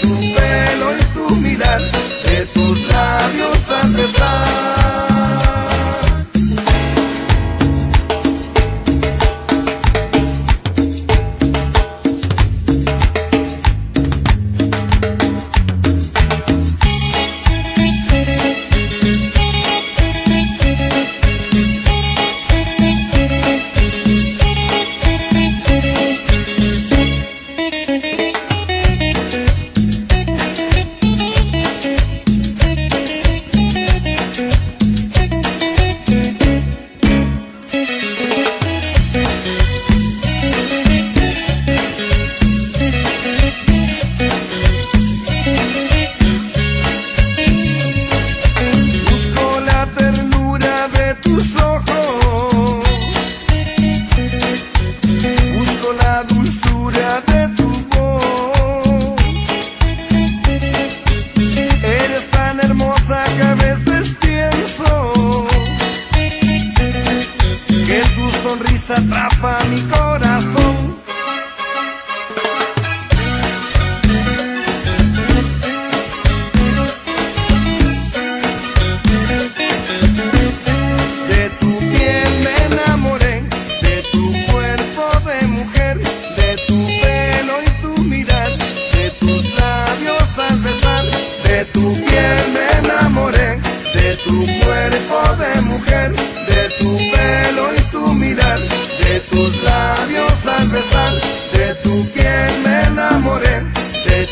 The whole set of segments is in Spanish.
tu pelo y tu mirar, de tus labios besar. Mi corazón. De tu piel me enamoré, de tu cuerpo de mujer, de tu pelo y tu mirar, de tus labios al besar. De tu piel me enamoré, de tu cuerpo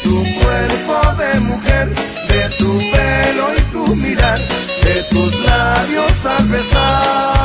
tu cuerpo de mujer, de tu pelo y tu mirar, de tus labios al besar.